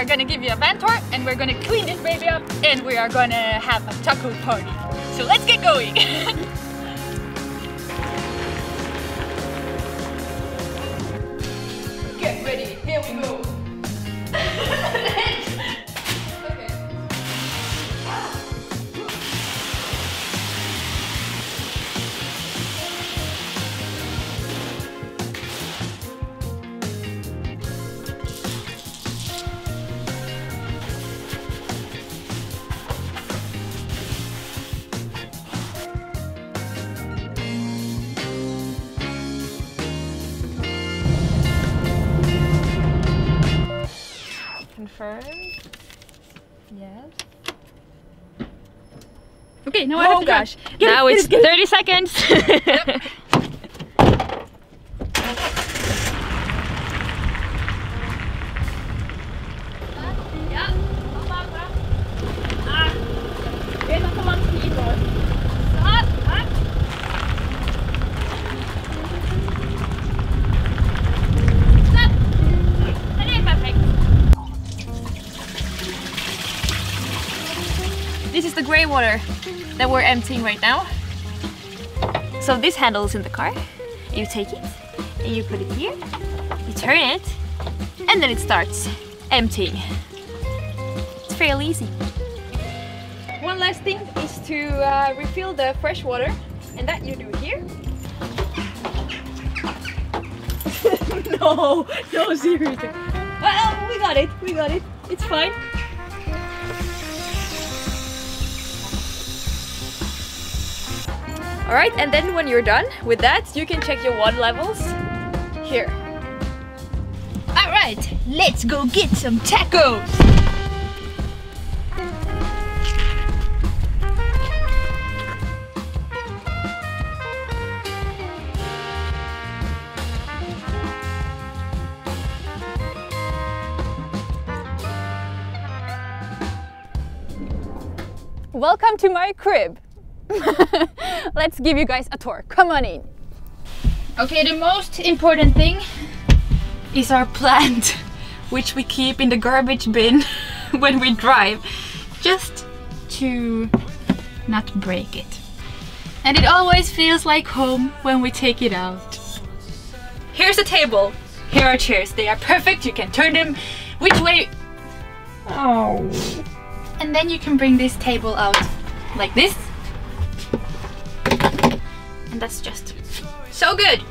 are gonna give you a van tour and we're gonna clean this baby up and we are gonna have a taco party. So let's get going. get ready, here we go. Confirm. Yes. Okay, now I oh, have Oh to gosh. Get now it's it, get it. 30 seconds. This is the grey water that we're emptying right now. So this handle is in the car. You take it and you put it here. You turn it and then it starts emptying. It's fairly easy. One last thing is to uh, refill the fresh water and that you do here. no, no, seriously. Well, we got it, we got it. It's fine. Alright, and then when you're done with that, you can check your water levels here. Alright, let's go get some tacos! Welcome to my crib. Let's give you guys a tour. Come on in. Okay, the most important thing is our plant, which we keep in the garbage bin when we drive, just to not break it. And it always feels like home when we take it out. Here's a table. Here are chairs. They are perfect. You can turn them which way. Oh. And then you can bring this table out like this and that's just so good.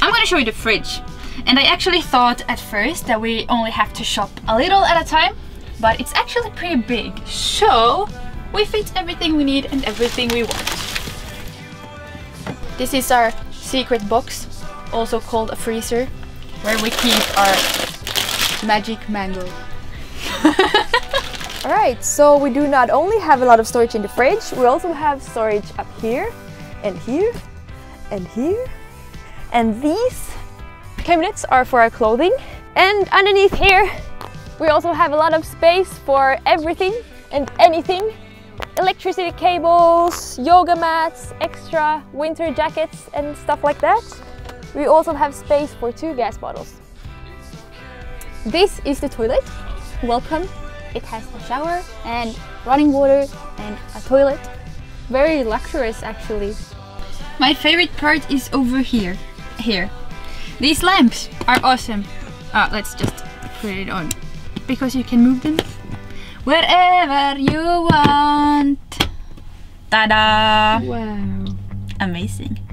I'm gonna show you the fridge. And I actually thought at first that we only have to shop a little at a time, but it's actually pretty big. So we fit everything we need and everything we want. This is our secret box, also called a freezer, where we keep our magic mango. Alright, so we do not only have a lot of storage in the fridge, we also have storage up here and here and here. And these cabinets are for our clothing. And underneath here, we also have a lot of space for everything and anything. Electricity cables, yoga mats, extra winter jackets and stuff like that. We also have space for two gas bottles. This is the toilet. Welcome. It has a shower and running water and a toilet. Very luxurious actually. My favorite part is over here. Here. These lamps are awesome. Uh, let's just put it on. Because you can move them wherever you want. Ta-da! Wow. Amazing.